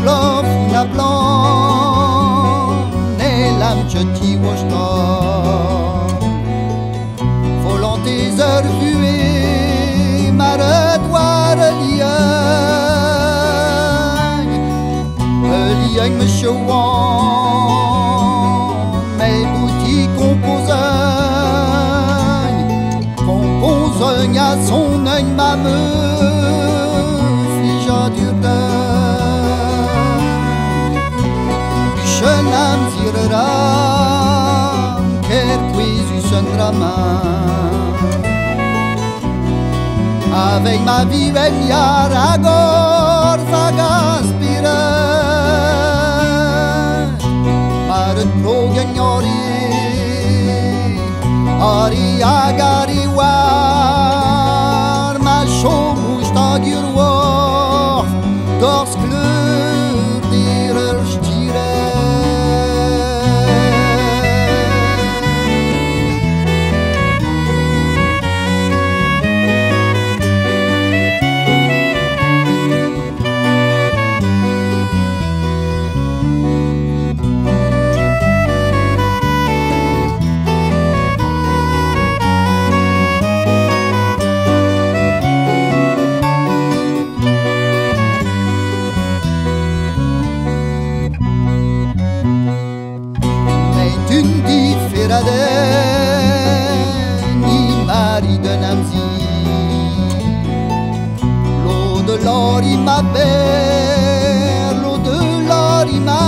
plov na plov Nelam që ti u shton Folon të zër vyë Marë duarë lijën Lijën më shëuan Me buti kompozën Kompozën ja Chandraman Avec ma vie veni a gorza gaspiră Mar în plog ignori Aria différade Ni mari de Namzi. L'eau de l'ori ma belle L'eau de l'ori ma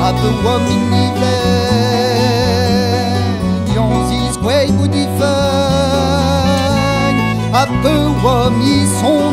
A peu uomini Yonzis quei budi feng A peu uomini son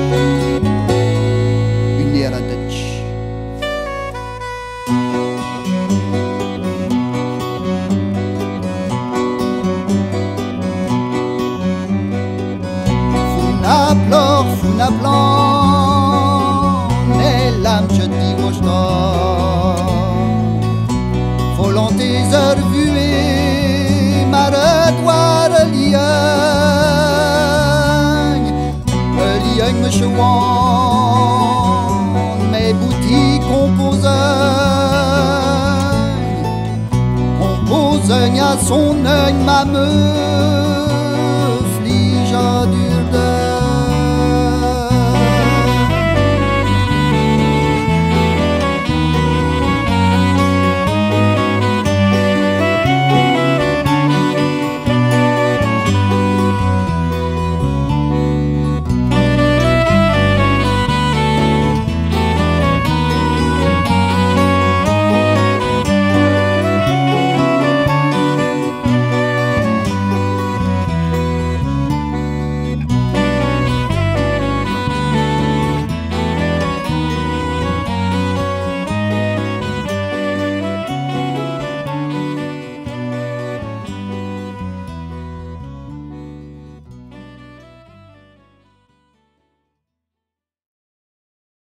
plor, funa blanc Ne lam je dis vos Volonté heures vuées Maredoir lien Lien me chouan Mes boutiques composent. Composent à son œil mameux